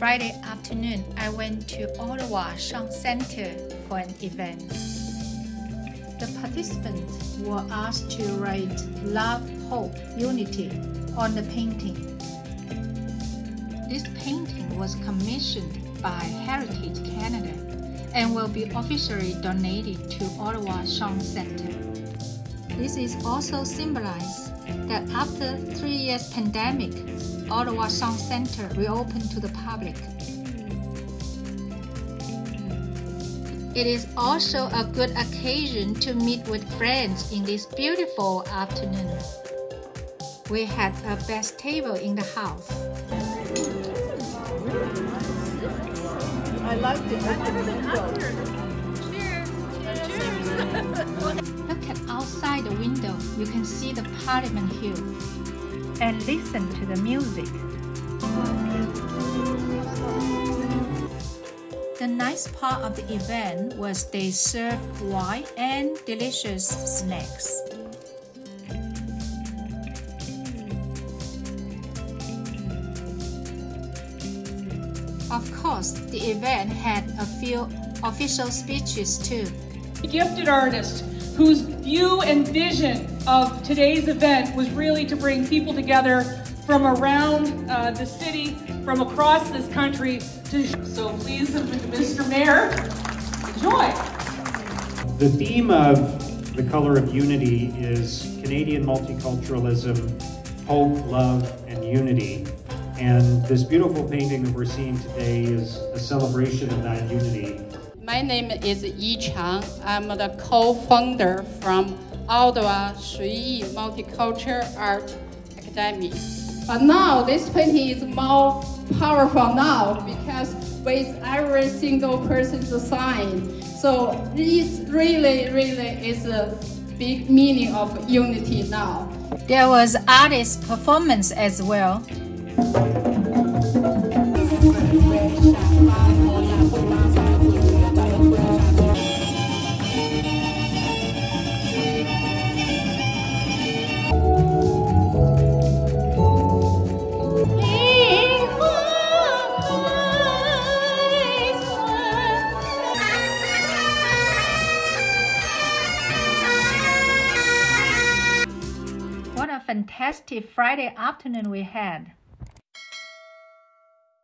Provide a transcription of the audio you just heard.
Friday afternoon, I went to Ottawa Shaw Center for an event. The participants were asked to write Love, Hope, Unity on the painting. This painting was commissioned by Heritage Canada and will be officially donated to Ottawa Shaw Center. This is also symbolized that after three years pandemic, Ottawa Shaw Center reopened to the public. It is also a good occasion to meet with friends in this beautiful afternoon. We had a best table in the house. I liked it. You can see the Parliament Hill and listen to the music. The nice part of the event was they served wine and delicious snacks. Of course, the event had a few official speeches too. Gifted artist whose view and vision of today's event was really to bring people together from around uh, the city, from across this country. To so please, Mr. Mayor, enjoy. The theme of The Color of Unity is Canadian multiculturalism, hope, love, and unity. And this beautiful painting that we're seeing today is a celebration of that unity. My name is Yi Chang. I'm the co-founder from Ottawa Shui Multicultural Art Academy. But now this painting is more powerful now because with every single person's sign. So this really, really is a big meaning of unity now. There was artist performance as well. fantastic Friday afternoon we had.